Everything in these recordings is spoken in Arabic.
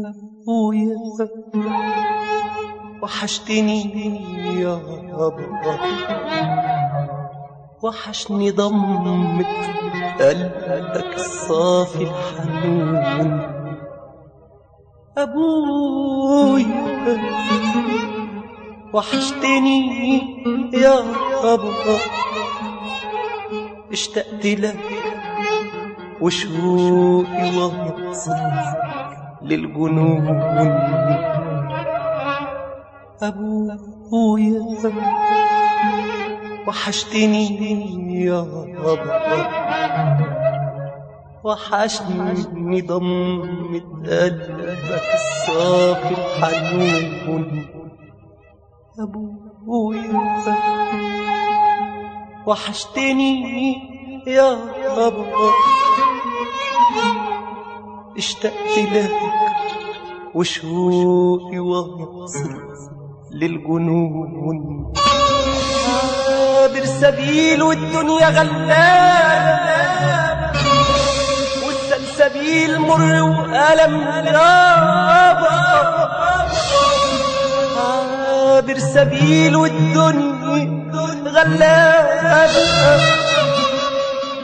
أبويا وحشتني يا أبا وحشني ضمة قلبك الصافي الحنون. أبويا وحشتني يا أبا اشتقت لك وشوقي واصل للجنون أبويا وحشتني يا أبا وحشني ضمة قلبك الصافي الحنون. أبويا وحشتني يا أبا اشتقت لك وشوقي واصل للجنون. عابر سبيل والدنيا غلابة والسلسبيل مر وألم يابا عابر سبيل والدنيا غلابة.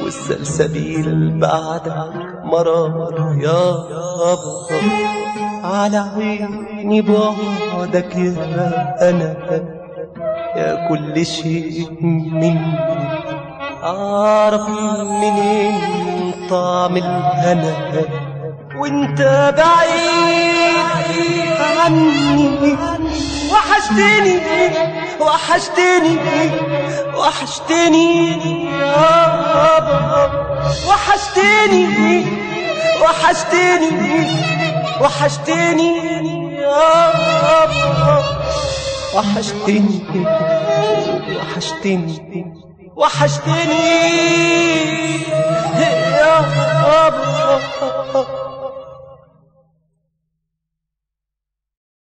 والسلسبيل بعدك مرار يا أبا على عيني بعدك يا أنا يا كل شيء مني. أعرف منين طعم الهنا وانت بعيد عني. وحشتني وحشتني وحشتني وحشتني وحشتني وحشتني وحشتني وحشتني وحشتني يا أبا